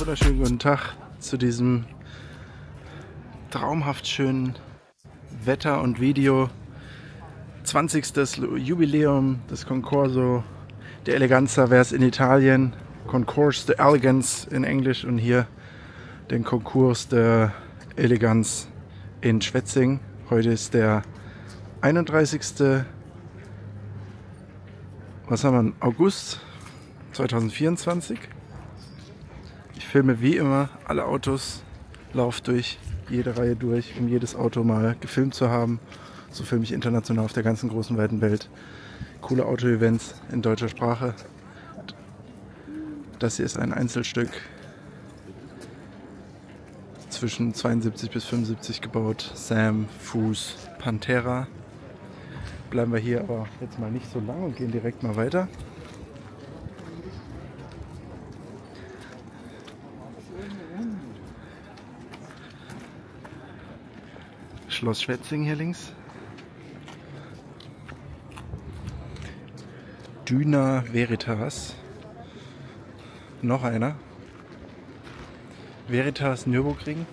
wunderschönen guten Tag zu diesem traumhaft schönen Wetter und Video. 20. Jubiläum des Concorso de Eleganza wäre es in Italien, Concours de Elegance in Englisch und hier den Konkurs der Eleganz in Schwetzing. Heute ist der 31. Was haben wir? August 2024. Ich filme wie immer alle Autos, laufe durch jede Reihe durch, um jedes Auto mal gefilmt zu haben. So filme ich international auf der ganzen großen weiten Welt. Coole Auto-Events in deutscher Sprache. Das hier ist ein Einzelstück zwischen 72 bis 75 gebaut. Sam, Fuß, Pantera. Bleiben wir hier aber jetzt mal nicht so lang und gehen direkt mal weiter. Schloss Schwetzing hier links. Düna Veritas. Noch einer. Veritas Nürburgring.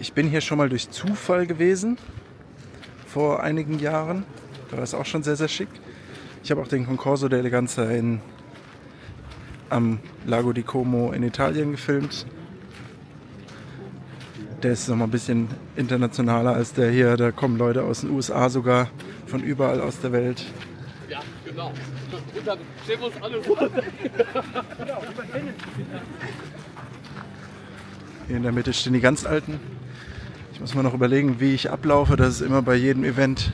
Ich bin hier schon mal durch Zufall gewesen. Vor einigen Jahren. Da war es auch schon sehr, sehr schick. Ich habe auch den Concorso der Eleganza in, am Lago di Como in Italien gefilmt. Der ist noch mal ein bisschen internationaler als der hier. Da kommen Leute aus den USA sogar, von überall aus der Welt. Ja, genau. Und dann stellen wir uns alle an. Hier in der Mitte stehen die ganz alten. Ich muss mal noch überlegen, wie ich ablaufe. Das ist immer bei jedem Event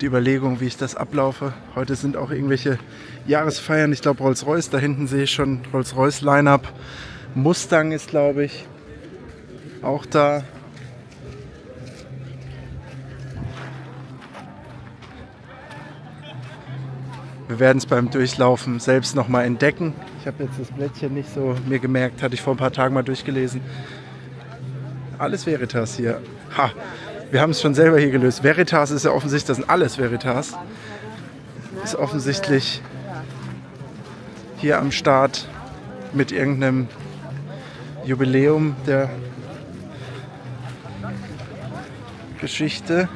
die Überlegung, wie ich das ablaufe. Heute sind auch irgendwelche Jahresfeiern. Ich glaube Rolls-Royce, da hinten sehe ich schon Rolls-Royce Line-Up. Mustang ist, glaube ich, auch da. Wir werden es beim Durchlaufen selbst nochmal entdecken. Ich habe jetzt das Blättchen nicht so mir gemerkt, hatte ich vor ein paar Tagen mal durchgelesen. Alles Veritas hier. Ha, wir haben es schon selber hier gelöst. Veritas ist ja offensichtlich, das sind alles Veritas. Ist offensichtlich hier am Start mit irgendeinem Jubiläum der Geschichte.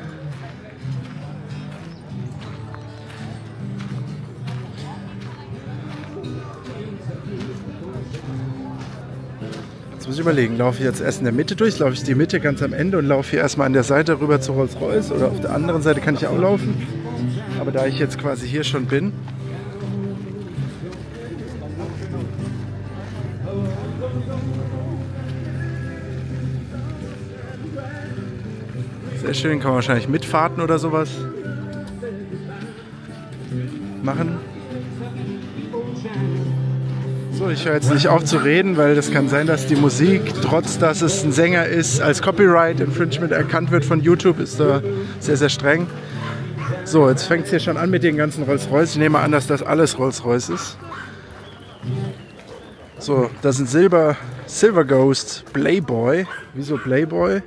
Jetzt muss ich überlegen, laufe ich jetzt erst in der Mitte durch, laufe ich die Mitte ganz am Ende und laufe hier erstmal an der Seite rüber zu Rolls-Royce oder auf der anderen Seite kann ich auch laufen. Aber da ich jetzt quasi hier schon bin, Sehr schön, kann man wahrscheinlich mitfahrten oder sowas machen. So, ich höre jetzt nicht auf zu reden, weil das kann sein, dass die Musik, trotz dass es ein Sänger ist, als Copyright Infringement erkannt wird von YouTube, ist da sehr, sehr streng. So, jetzt fängt es hier schon an mit den ganzen Rolls-Royce. Ich nehme an, dass das alles Rolls-Royce ist. So, das ein Silber, Silver Ghost Playboy. Wieso Playboy?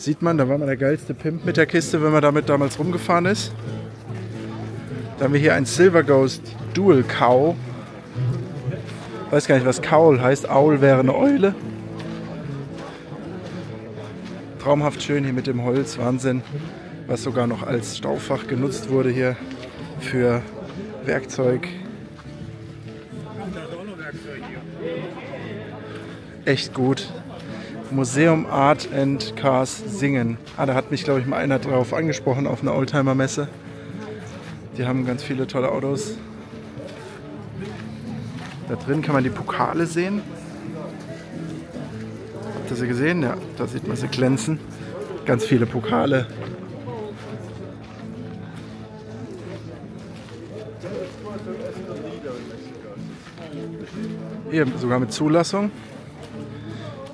Sieht man, da war mal der geilste Pimp mit der Kiste, wenn man damit damals rumgefahren ist. Dann haben wir hier ein Silver Ghost Dual Cow. Weiß gar nicht, was Cowl heißt. Aul wäre eine Eule. Traumhaft schön hier mit dem Holz, Wahnsinn. Was sogar noch als Staufach genutzt wurde hier für Werkzeug. Echt gut. Museum Art and Cars Singen. Ah, da hat mich, glaube ich, mal einer drauf angesprochen auf einer Oldtimer-Messe. Die haben ganz viele tolle Autos. Da drin kann man die Pokale sehen. Habt ihr sie gesehen? Ja, da sieht man sie glänzen. Ganz viele Pokale. Hier sogar mit Zulassung.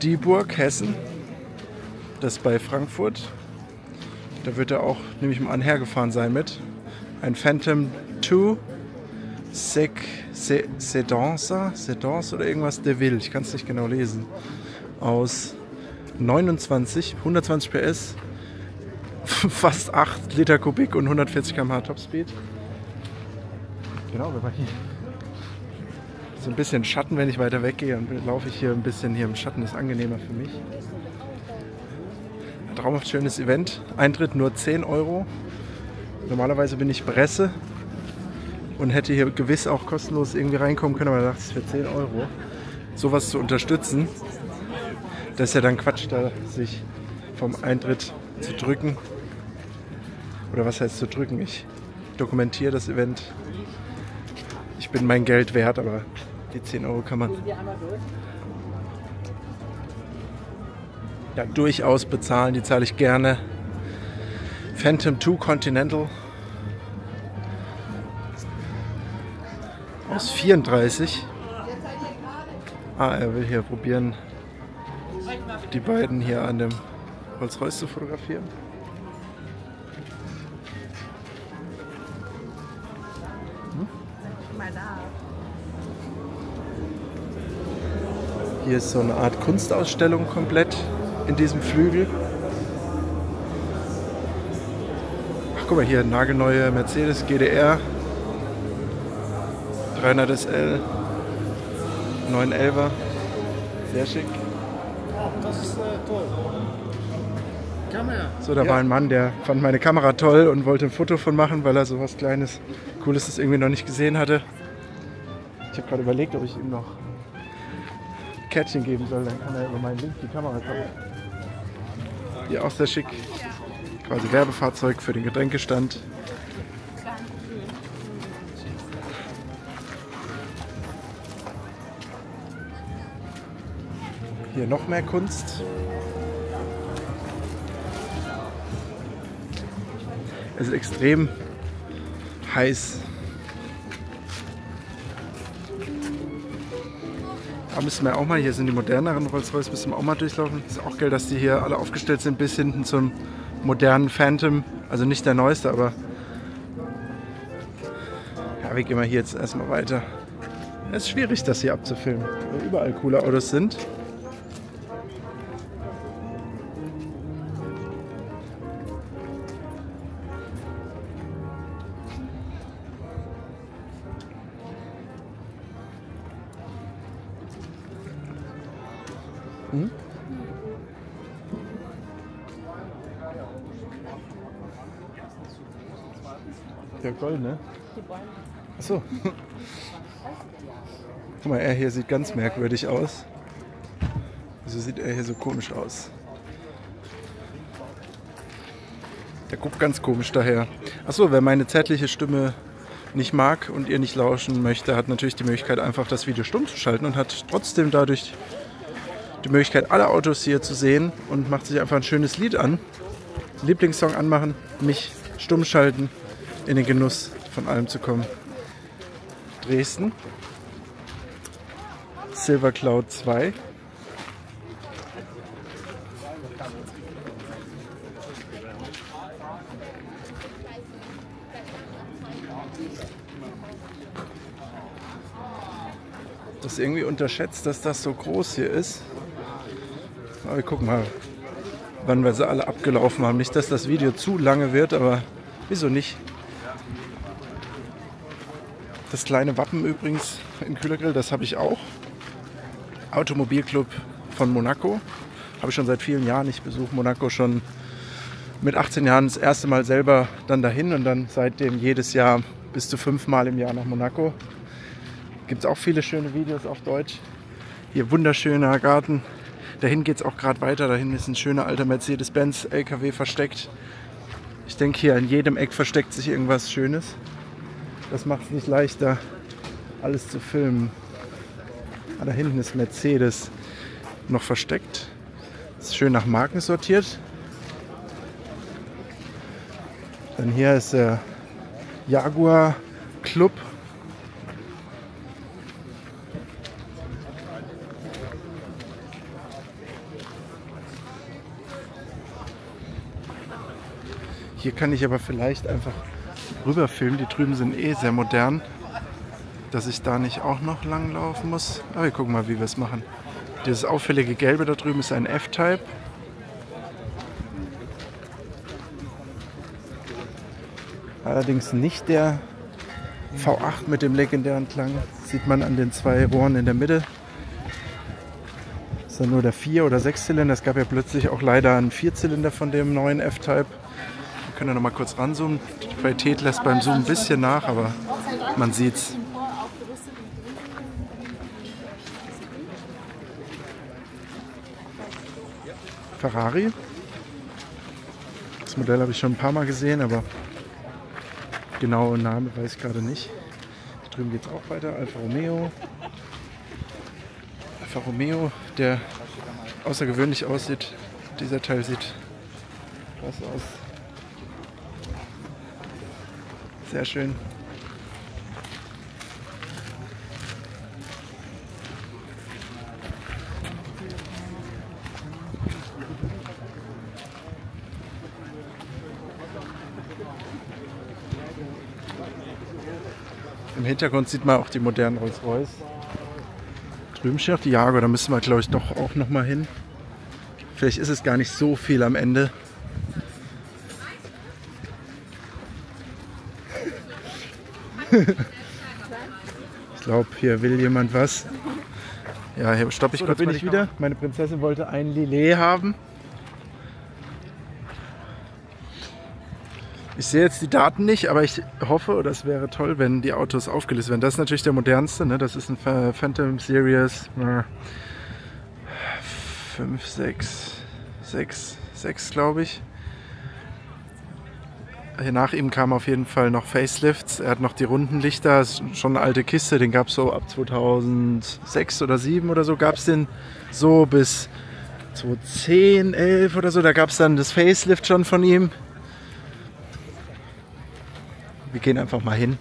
Dieburg, Hessen. Das bei Frankfurt. Da wird er auch, nehme ich mal an, hergefahren sein mit. Ein Phantom 2 Sec, Se, Sedanza, oder irgendwas de Ville. Ich kann es nicht genau lesen. Aus 29, 120 PS, fast 8 Liter Kubik und 140 km/h Topspeed. Genau, wenn man hier so ein bisschen Schatten, wenn ich weiter weggehe. Und laufe ich hier ein bisschen hier im Schatten, ist angenehmer für mich. Ein traumhaft schönes Event. Eintritt nur 10 Euro. Normalerweise bin ich Presse und hätte hier gewiss auch kostenlos irgendwie reinkommen können, aber da dachte ich, für 10 Euro sowas zu unterstützen, das ist ja dann Quatsch, da sich vom Eintritt zu drücken. Oder was heißt zu drücken? Ich dokumentiere das Event. Ich bin mein Geld wert, aber die 10 Euro kann man ja durchaus bezahlen. Die zahle ich gerne. Phantom 2 Continental aus 34. Ah, er will hier probieren, die beiden hier an dem Rolls-Royce zu fotografieren. Hier ist so eine Art Kunstausstellung komplett in diesem Flügel. Ach, guck mal hier, nagelneue Mercedes GDR 300 SL 911er. Sehr schick. Das ist äh, toll. Kamera. So, da war ein Mann, der fand meine Kamera toll und wollte ein Foto von machen, weil er so was Kleines, Cooles irgendwie noch nicht gesehen hatte. Ich habe gerade überlegt, ob ich ihm noch Kärtchen geben soll, dann kann er über meinen Link die Kamera kaufen. Hier auch sehr schick. Quasi Werbefahrzeug für den Getränkestand. Hier noch mehr Kunst. Es ist extrem heiß. Da müssen wir auch mal, hier sind die moderneren Rolls-Royce, müssen wir auch mal durchlaufen. Ist auch geil, dass die hier alle aufgestellt sind bis hinten zum modernen Phantom. Also nicht der neueste, aber ja, wir gehen mal hier jetzt erstmal weiter. Es ist schwierig, das hier abzufilmen, weil überall coole Autos sind. Achso. Guck mal, er hier sieht ganz merkwürdig aus. Wieso sieht er hier so komisch aus? Der guckt ganz komisch daher. Achso, wer meine zärtliche Stimme nicht mag und ihr nicht lauschen möchte, hat natürlich die Möglichkeit, einfach das Video stumm zu schalten und hat trotzdem dadurch die Möglichkeit, alle Autos hier zu sehen und macht sich einfach ein schönes Lied an. Lieblingssong anmachen, mich stumm schalten, in den Genuss von allem zu kommen. Dresden. Silver Cloud 2. Das irgendwie unterschätzt, dass das so groß hier ist. Aber wir gucken mal, wann wir sie alle abgelaufen haben. Nicht, dass das Video zu lange wird, aber wieso nicht? Das kleine Wappen übrigens in Kühlergrill, das habe ich auch. Automobilclub von Monaco. Habe ich schon seit vielen Jahren. Ich besuche Monaco schon mit 18 Jahren das erste Mal selber dann dahin und dann seitdem jedes Jahr bis zu fünfmal im Jahr nach Monaco. Gibt es auch viele schöne Videos auf Deutsch. Hier wunderschöner Garten. Dahin geht es auch gerade weiter. Dahin ist ein schöner alter Mercedes-Benz LKW versteckt. Ich denke, hier an jedem Eck versteckt sich irgendwas Schönes. Das macht es nicht leichter, alles zu filmen. Ah, da hinten ist Mercedes noch versteckt. Ist schön nach Marken sortiert. Dann hier ist der Jaguar Club. Hier kann ich aber vielleicht einfach rüberfilmen. Die drüben sind eh sehr modern, dass ich da nicht auch noch lang laufen muss. Aber wir gucken mal, wie wir es machen. Dieses auffällige Gelbe da drüben ist ein F-Type. Allerdings nicht der V8 mit dem legendären Klang. Sieht man an den zwei Rohren in der Mitte. Das ist nur der 4- oder 6-Zylinder. Es gab ja plötzlich auch leider einen Vierzylinder von dem neuen F-Type. Wir können ja noch mal kurz ranzoomen. Qualität lässt beim Zoom ein bisschen nach, aber man sieht's. Ferrari. Das Modell habe ich schon ein paar Mal gesehen, aber genaue Name weiß ich gerade nicht. Hier drüben geht es auch weiter. Alfa Romeo. Alfa Romeo, der außergewöhnlich aussieht. Dieser Teil sieht krass aus. Sehr schön. Im Hintergrund sieht man auch die modernen Rolls-Royce. Drüben die Jaguar, da müssen wir glaube ich doch auch noch mal hin. Vielleicht ist es gar nicht so viel am Ende. ich glaube, hier will jemand was. Ja, hier stoppe ich So, kurz bin ich wieder. Meine Prinzessin wollte ein Lillet haben. Ich sehe jetzt die Daten nicht, aber ich hoffe, das wäre toll, wenn die Autos aufgelistet werden. Das ist natürlich der modernste, ne? das ist ein Pha- Phantom Series äh, 5, 6, 6, 6 glaube ich. Nach ihm kamen auf jeden Fall noch Facelifts. Er hat noch die runden Lichter, ist schon eine alte Kiste, den gab es so ab 2006 oder 2007 oder so, gab es den so bis 2010, 11 oder so. Da gab es dann das Facelift schon von ihm. Wir gehen einfach mal hin.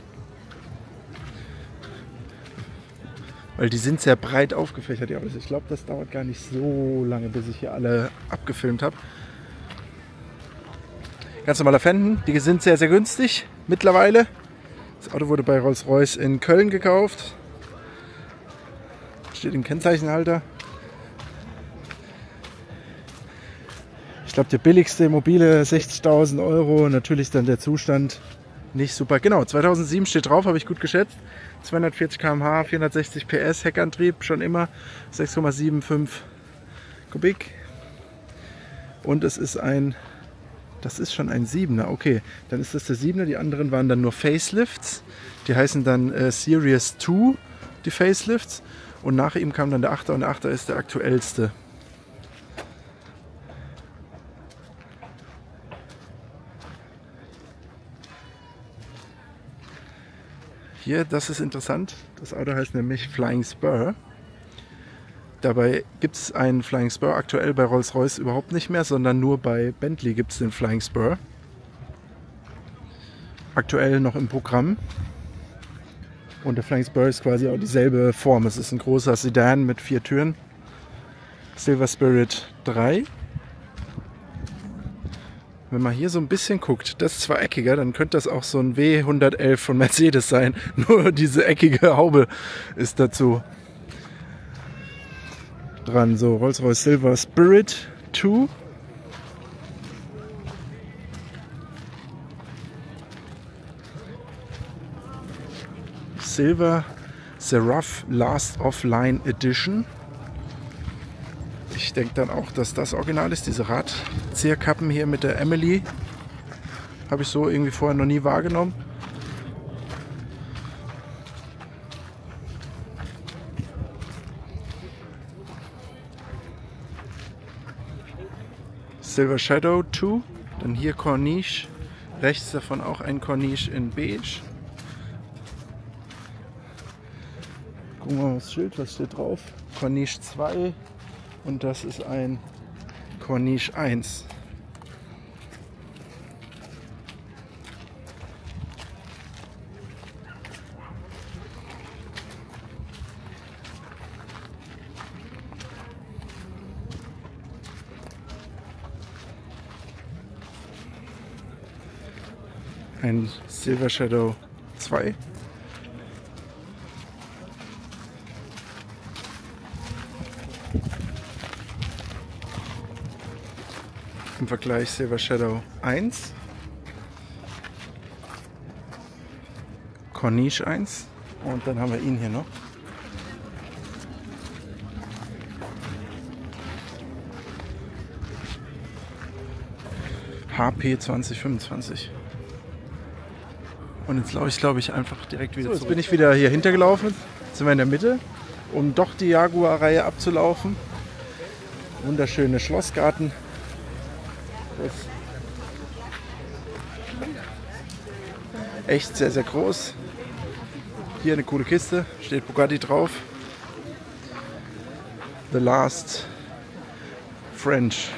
Weil die sind sehr breit aufgefächert, die Autos. Ich glaube, das dauert gar nicht so lange, bis ich hier alle abgefilmt habe. Ganz normaler Fenton. Die sind sehr, sehr günstig mittlerweile. Das Auto wurde bei Rolls-Royce in Köln gekauft. Steht im Kennzeichenhalter. Ich glaube, der billigste mobile 60.000 Euro. Natürlich dann der Zustand nicht super. Genau, 2007 steht drauf, habe ich gut geschätzt. 240 km/h, 460 PS, Heckantrieb, schon immer 6,75 Kubik. Und es ist ein, das ist schon ein 7er, okay. Dann ist das der 7er, die anderen waren dann nur Facelifts. Die heißen dann äh, Series 2, die Facelifts. Und nach ihm kam dann der 8er und der 8er ist der aktuellste. Hier, das ist interessant. Das Auto heißt nämlich Flying Spur. Dabei gibt es einen Flying Spur aktuell bei Rolls-Royce überhaupt nicht mehr, sondern nur bei Bentley gibt es den Flying Spur. Aktuell noch im Programm. Und der Flying Spur ist quasi auch dieselbe Form. Es ist ein großer Sedan mit vier Türen. Silver Spirit 3. Wenn man hier so ein bisschen guckt, das ist zwar eckiger, dann könnte das auch so ein W111 von Mercedes sein. Nur diese eckige Haube ist dazu dran. So, Rolls-Royce Silver Spirit 2. Silver Seraph Last of Line Edition. Ich denke dann auch, dass das Original ist. Diese Radzieherkappen hier mit der Emily habe ich so irgendwie vorher noch nie wahrgenommen. Silver Shadow 2. Dann hier Corniche. Rechts davon auch ein Corniche in Beige. Gucken wir mal aufs Schild, was steht drauf? Corniche 2 und das ist ein Corniche 1. Ein Silver Shadow 2. Im Vergleich Silver Shadow 1. Corniche 1. Und dann haben wir ihn hier noch. HP 2025. Und jetzt laufe ich, glaube ich, einfach direkt wieder so, Jetzt bin ich wieder hier hintergelaufen. Jetzt sind wir in der Mitte, um doch die Jaguar-Reihe abzulaufen. Wunderschöne Schlossgarten. Das echt sehr, sehr groß. Hier eine coole Kiste, steht Bugatti drauf. The Last French.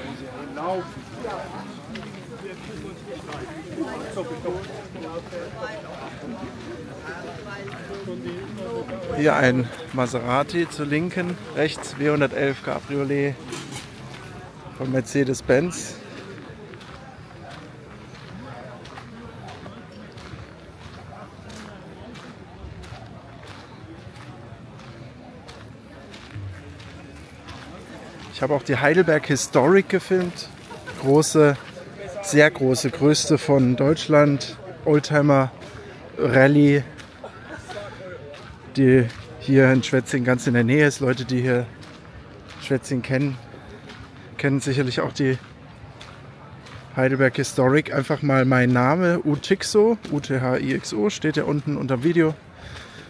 Hier ein Maserati zur linken, rechts W111 Cabriolet von Mercedes-Benz. Ich habe auch die Heidelberg Historic gefilmt. Große, sehr große, größte von Deutschland. Oldtimer Rallye, die hier in Schwetzing ganz in der Nähe ist. Leute, die hier Schwetzing kennen, kennen sicherlich auch die Heidelberg Historic. Einfach mal mein Name, Utixo, U-T-H-I-X-O, steht ja unten unter dem Video.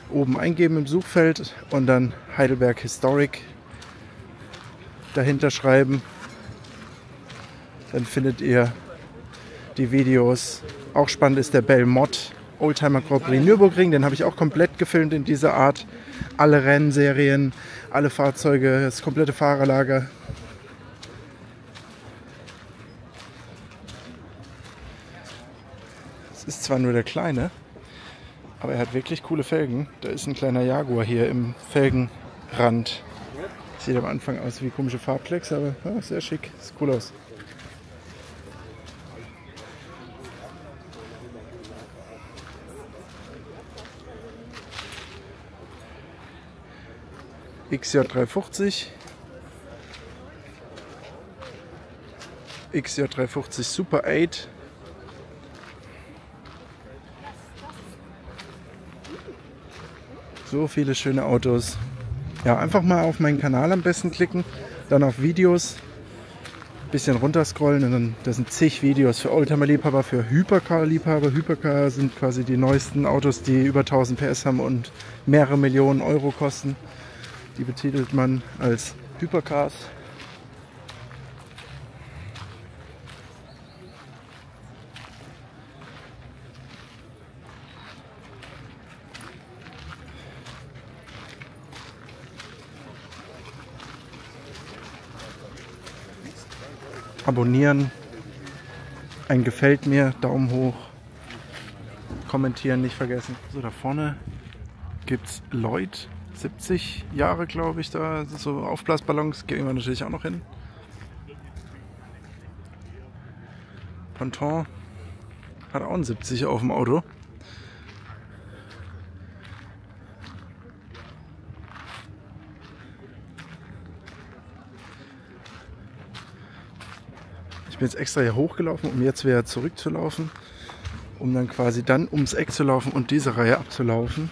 Oben eingeben im Suchfeld und dann Heidelberg Historic dahinter schreiben. Dann findet ihr die Videos. Auch spannend ist der Belmont Oldtimer Grand Prix Nürburgring. Den habe ich auch komplett gefilmt in dieser Art. Alle Rennserien, alle Fahrzeuge, das komplette Fahrerlager. Es ist zwar nur der kleine, aber er hat wirklich coole Felgen. Da ist ein kleiner Jaguar hier im Felgenrand. Sieht am Anfang aus wie komische Farbklecks, aber ja, sehr schick. Sieht cool aus. XJ350 XJ350 Super 8 so viele schöne Autos ja, einfach mal auf meinen Kanal am besten klicken, dann auf Videos, bisschen runterscrollen und dann das sind zig Videos für Oldtimer-Liebhaber, für Hypercar-Liebhaber. Hypercar sind quasi die neuesten Autos, die über 1000 PS haben und mehrere Millionen Euro kosten. Die betitelt man als Hypercars. abonnieren, ein gefällt mir, Daumen hoch, kommentieren nicht vergessen. So, da vorne gibt es Lloyd, 70 Jahre glaube ich, da so Aufblasballons, gehen wir natürlich auch noch hin. Ponton hat auch ein 70 auf dem Auto. Ich bin jetzt extra hier hochgelaufen, um jetzt wieder zurückzulaufen, um dann quasi dann ums Eck zu laufen und diese Reihe abzulaufen.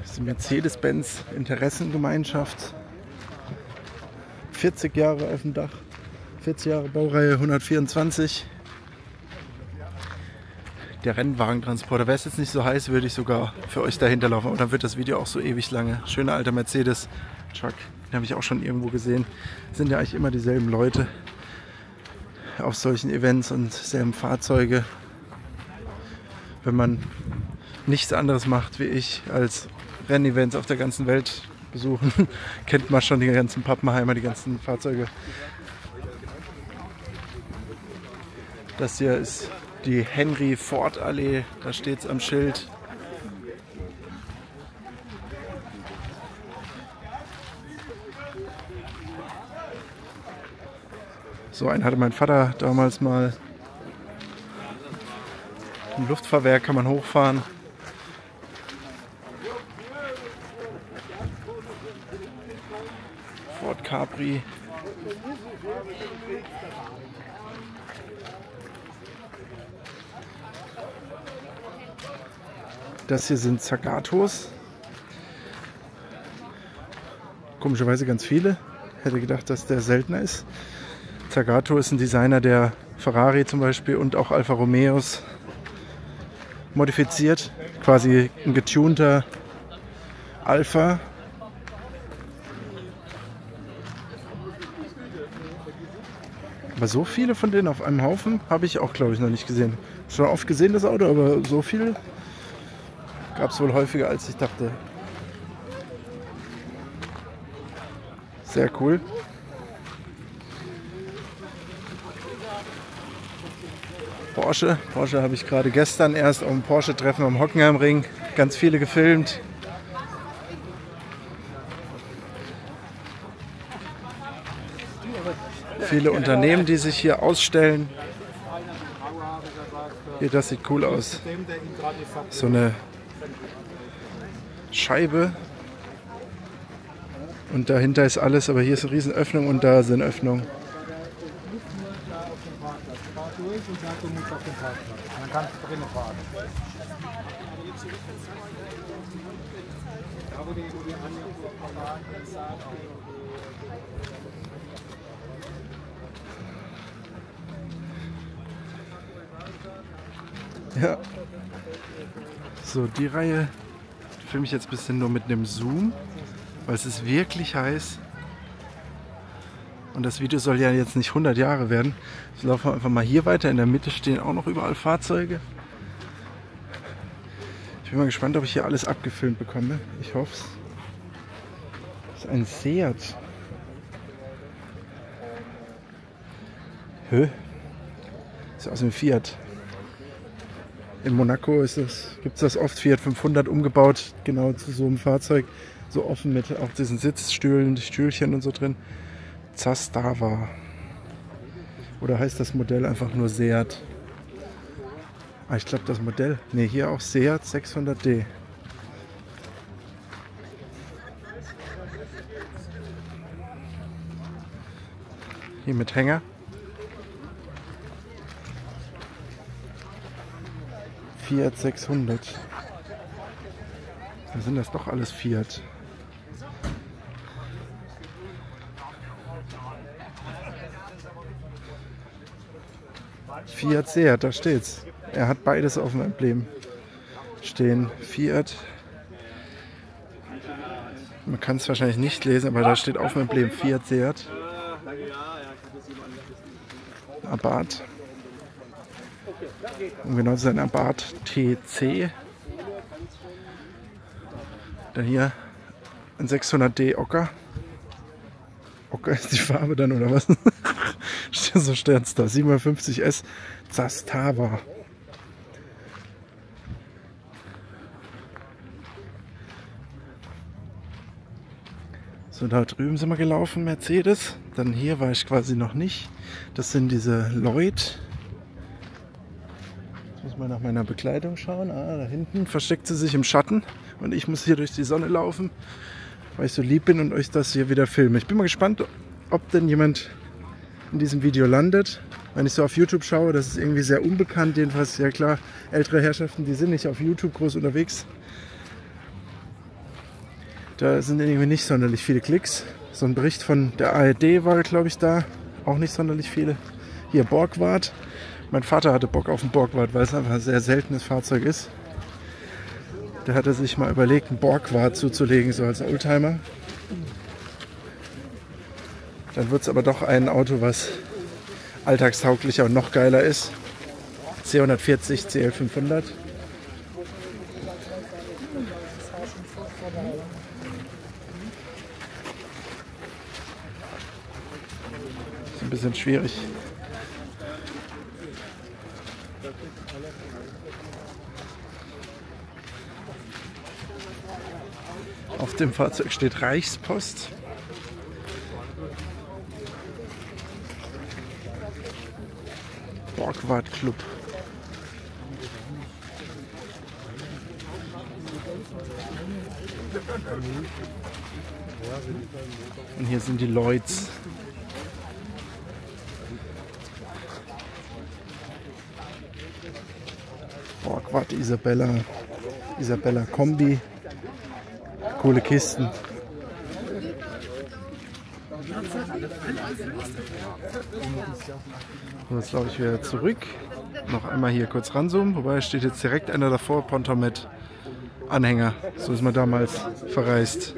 Das ist die Mercedes-Benz Interessengemeinschaft. 40 Jahre auf dem Dach, 40 Jahre Baureihe 124 der Rennwagentransporter. Wäre es jetzt nicht so heiß, würde ich sogar für euch dahinter laufen. Aber dann wird das Video auch so ewig lange. Schöner alter Mercedes. Truck, den habe ich auch schon irgendwo gesehen. Sind ja eigentlich immer dieselben Leute auf solchen Events und selben Fahrzeuge. Wenn man nichts anderes macht wie ich als Rennevents auf der ganzen Welt besuchen, kennt man schon die ganzen Pappenheimer, die ganzen Fahrzeuge. Das hier ist die Henry Ford Allee, da steht es am Schild. So einen hatte mein Vater damals mal. Im Luftfahrwerk kann man hochfahren. Esprit. Das hier sind Zagatos. Komischerweise ganz viele. Hätte gedacht, dass der seltener ist. Zagato ist ein Designer, der Ferrari zum Beispiel und auch Alfa Romeos modifiziert. Quasi ein getunter Alpha Aber so viele von denen auf einem Haufen habe ich auch, glaube ich, noch nicht gesehen. Schon oft gesehen das Auto, aber so viel gab es wohl häufiger, als ich dachte. Sehr cool. Porsche. Porsche habe ich gerade gestern erst dem Porsche-Treffen am Hockenheimring ganz viele gefilmt. Viele Unternehmen, die sich hier ausstellen. Hier, das sieht cool aus. So eine Scheibe. Und dahinter ist alles, aber hier ist eine Riesenöffnung und da den Parkplatz. Dann kannst du drinnen fahren. Da wo die, Anja sagt, Ja. So, die Reihe filme ich jetzt ein bisschen nur mit einem Zoom, weil es ist wirklich heiß. Und das Video soll ja jetzt nicht 100 Jahre werden. Ich laufe einfach mal hier weiter. In der Mitte stehen auch noch überall Fahrzeuge. Ich bin mal gespannt, ob ich hier alles abgefilmt bekomme. Ich hoffe es. Das ist ein Seat. Hö? Ist aus dem Fiat. In Monaco gibt es das oft, Fiat 500 umgebaut, genau zu so einem Fahrzeug. So offen mit auch diesen Sitzstühlen, die Stühlchen und so drin. Zastava. Oder heißt das Modell einfach nur Seat? Ah, ich glaube das Modell. Ne, hier auch Seat 600D. Hier mit Hänger. Fiat 600. Dann sind das doch alles Fiat. Fiat Seat, da steht's. Er hat beides auf dem Emblem stehen. Fiat. Man kann es wahrscheinlich nicht lesen, aber da steht auf dem Emblem Fiat Seat. Abarth. Um genau zu sein, Abarth TC. Dann hier ein 600D Ocker. Ocker ist die Farbe dann oder was? so steht's da. 750S Zastava. So, da drüben sind wir gelaufen, Mercedes. Dann hier war ich quasi noch nicht. Das sind diese Lloyd. Muss mal nach meiner Bekleidung schauen. Ah, da hinten versteckt sie sich im Schatten. Und ich muss hier durch die Sonne laufen, weil ich so lieb bin und euch das hier wieder filme. Ich bin mal gespannt, ob denn jemand in diesem Video landet. Wenn ich so auf YouTube schaue, das ist irgendwie sehr unbekannt. Jedenfalls, ja klar, ältere Herrschaften, die sind nicht auf YouTube groß unterwegs. Da sind irgendwie nicht sonderlich viele Klicks. So ein Bericht von der ARD war, glaube ich, da. Auch nicht sonderlich viele. Hier Borgward. Mein Vater hatte Bock auf einen Borgward, weil es einfach ein sehr seltenes Fahrzeug ist. Da hat er sich mal überlegt, einen Borgward zuzulegen, so als Oldtimer. Dann wird es aber doch ein Auto, was alltagstauglicher und noch geiler ist. C140 CL500. Ist ein bisschen schwierig. Auf dem Fahrzeug steht Reichspost. Borgward Club. Und hier sind die Lloyds. Borgward Isabella. Isabella Kombi. Coole Kisten. Und jetzt laufe ich wieder zurück. Noch einmal hier kurz ranzoomen. Wobei steht jetzt direkt einer davor, Pontomet Anhänger. So ist man damals verreist.